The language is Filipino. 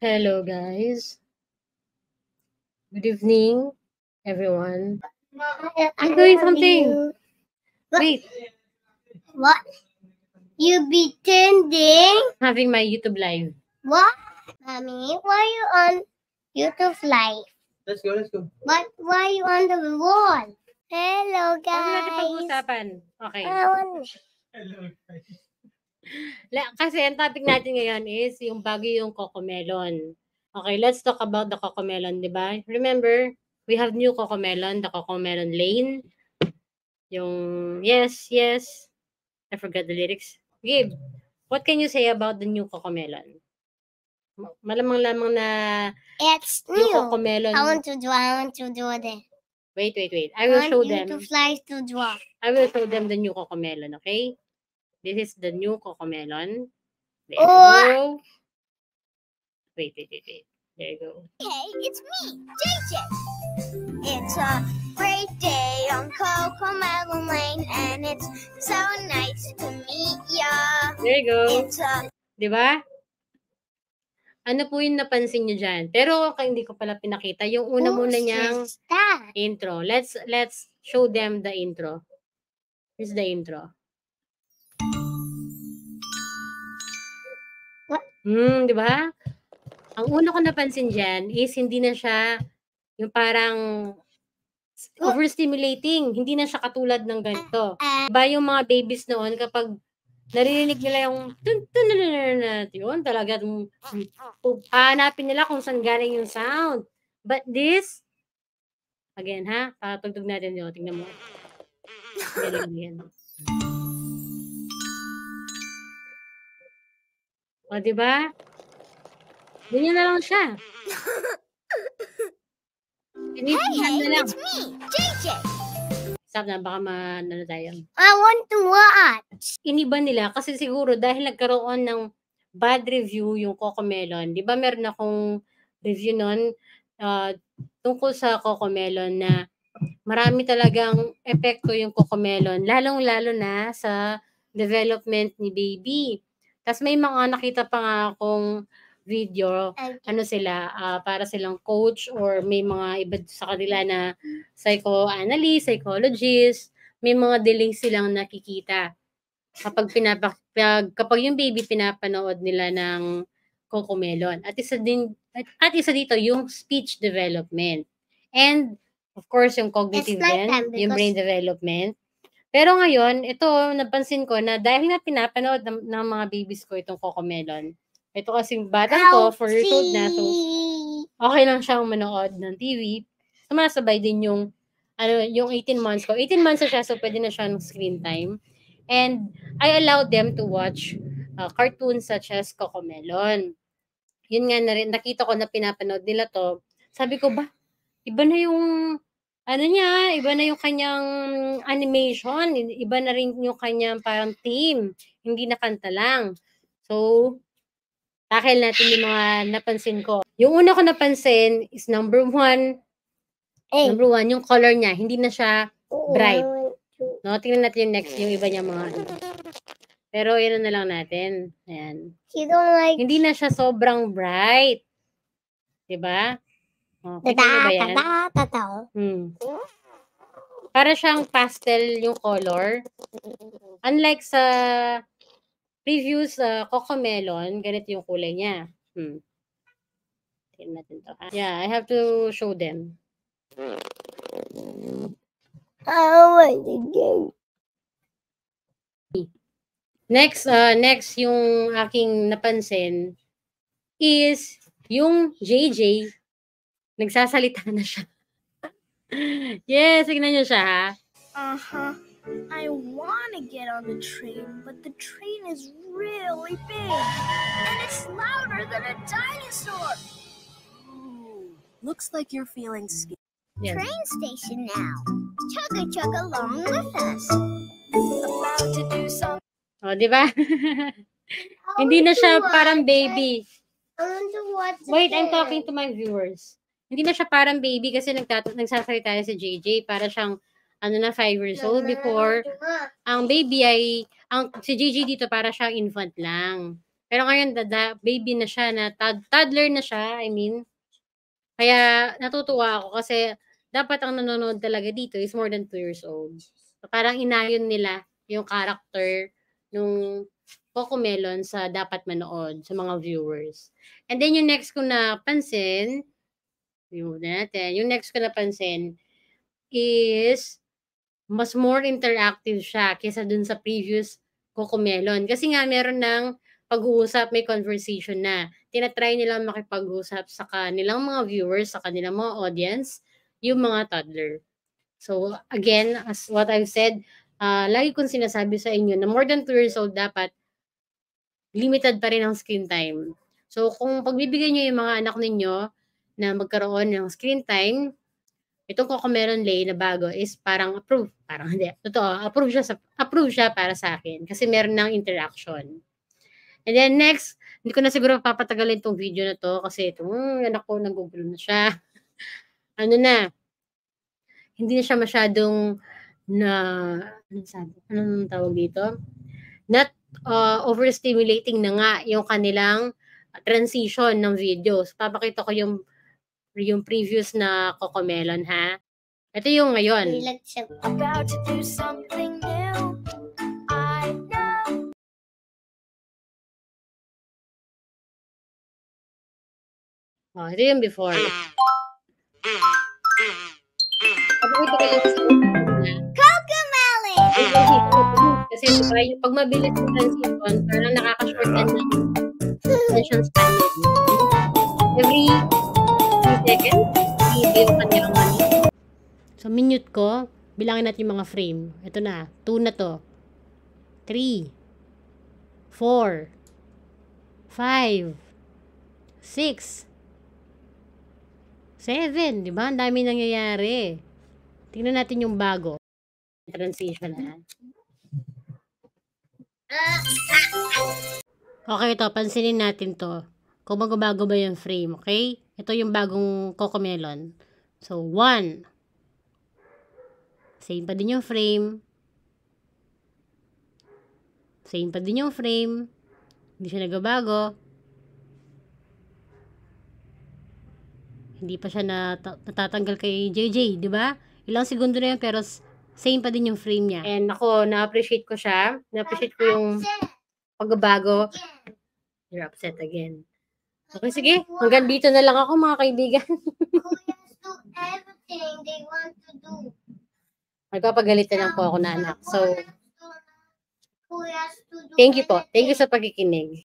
Hello, guys. Good evening, everyone. I'm doing something. What? Wait, what? You be tending? having my YouTube live. What? Mommy, why you on YouTube live? Let's go, let's go. What? Why you on the wall? Hello, Ano natin guys. Okay. I Hello, guys. Kasi ang topic natin ngayon is yung bago yung Cocomelon. Okay, let's talk about the Cocomelon, di ba? Remember, we have new Cocomelon, the Cocomelon Lane. Yung, yes, yes. I forgot the lyrics. Gabe, what can you say about the new Cocomelon? Ma- Malamang lamang na It's yung new. Cocomelon. I want to draw. I want to draw there. Wait, wait, wait. I I will want show you them. to fly to draw. I will show them the new Cocomelon, okay? This is the new Cocomelon. There you Oh. go. Wait, wait, wait, wait. There you go. Hey, it's me, JJ. It's a great day on Coco Melon Lane, and it's so nice to meet ya. There you go. It's a Di ba? Ano po yung napansin nyo dyan? Pero hindi ko pala pinakita, yung una muna Who's niyang is that? intro. Let's let's show them the intro. Here's the intro. Hmm, di ba? Ang una ko napansin dyan is hindi na siya yung parang Oh. overstimulating. Hindi na siya katulad ng ganito. Ah. Ba yung mga babies noon kapag naririnig nila yung yun talaga hahanapin nila kung saan galing yung sound. But this, again ha, patugtog natin yun. Tingnan mo. Galing yan. O, di ba? Ganyan na lang siya. Tinitihan na lang. it's me, JJ. Stop na, baka ma, ano tayo. I want to watch. iniba nila kasi siguro dahil nagkaroon ng bad review yung Cocomelon. Di ba meron akong review nun ah, tungkol sa Cocomelon na marami talagang epekto yung Cocomelon, lalong-lalo na sa development ni baby. Tapos may mga nakita pa nga akong video, ano sila, ah, para silang coach or may mga iba sa kanila na psychoanalyst, psychologist, may mga dealing silang nakikita kapag pinapa pag, kapag yung baby pinapanood nila ng Cocomelon. At isa din at, at isa dito yung speech development. And of course yung cognitive like that yung brain development. Pero ngayon, ito napansin ko na dahil na pinapanood ng, ng mga babies ko itong Cocomelon. Ito kasing batang to, 4 years old na, Ouchie. okay lang siyang manood ng TV. Sumasabay din yung ano, yung 18 months ko. 18 months na siya, so pwede na siya ng screen time. And I allowed them to watch uh, cartoons such as Cocomelon. Yun nga na rin, nakita ko na pinapanood nila to. Sabi ko ba, iba na yung ano niya, iba na yung kanyang animation, iba na rin yung kanyang parang theme, hindi na kanta lang. So, takil natin yung mga napansin ko. Yung una ko napansin is number one, Hey. number one, yung color niya, hindi na siya bright. No, tingnan natin yung next, yung iba niya mga ano. Pero yun na lang natin. Ayan. You don't like Hindi na siya sobrang bright. 'Di ba? Oh, ba yan? Tata, Hmm. Para siyang pastel yung color. Unlike sa previous sa Cocomelon, ganito yung kulay niya. Hmm. Tingnan natin to. ha? Yeah, I have to show them. I want the game. Next, uh, next yung aking napansin is yung JJ, nagsasalita na siya. yes, tignan niyo siya ha. Uh-huh. I want to get on the train, but the train is really big. And it's louder than a dinosaur. Ooh, looks like you're feeling scared. Yes. Train station now. Chugga chug along with us. About to do something. O, di ba? Hindi na siya parang baby. I want to watch Wait, I'm talking to my viewers. Hindi na siya parang baby kasi nagtat- nagsasalita na si JJ para siyang ano na 5 years old before ang baby ay ang si JJ dito para siyang infant lang. Pero ngayon, dada, baby na siya, na tod- toddler na siya, I mean. Kaya natutuwa ako kasi dapat ang nanonood talaga dito is more than 2 years old. So, parang inayon nila yung character nung Coco Melon sa dapat manood sa mga viewers. And then yung next ko napansin, remove na natin, yung next ko napansin is mas more interactive siya kaysa dun sa previous Coco Melon. Kasi nga meron ng pag-uusap, may conversation na. Tinatry nilang makipag-usap sa kanilang mga viewers, sa kanilang mga audience, yung mga toddler. So again, as what I've said, ah, lagi kong sinasabi sa inyo na more than 2 years old dapat limited pa rin ang screen time. So kung pagbibigyan niyo yung mga anak ninyo na magkaroon ng screen time, itong Coco Melon Lay na bago is parang approve. Parang hindi. Totoo, approve siya, sa, approve siya para sa akin kasi meron ng interaction. And then next, hindi ko na siguro papatagalin tong video na to kasi itong hmm, anak ko nagugulo na siya. ano na, hindi na siya masyadong na, anong sabi, anong tawag dito? Not uh, overstimulating na nga yung kanilang transition ng videos. Papakita ko yung yung previous na Coco Melon, ha? Ito yung ngayon. About to do something new. I know. Oh, ito yung before. Yung Cocomelon! Kasi diba, yung pag mabilis yung transition, parang nakaka-shorten ng attention span. Every So, minute ko, bilangin natin yung mga frame. Ito na, 2 na to. 3, 4, 5, 6, 7. Di ba? Ang dami nangyayari. Tingnan natin yung bago. Transition na. Okay, ito. Pansinin natin to. Kung magbabago ba yung frame, okay? Ito yung bagong Coco Melon. So, 1. Same pa din yung frame. Same pa din yung frame. Hindi siya nagbabago. Hindi pa siya nata- natatanggal kay JJ, di ba? Ilang segundo na yun, pero same pa din yung frame niya. And ako, na-appreciate ko siya. Na-appreciate ko yung pagbabago. You're upset again. Okay, sige. Hanggang dito na lang ako, mga kaibigan. Kuya do everything they want to do. Magpapagalitan lang po ako na anak. So, thank you po. Thank you sa pagkikinig.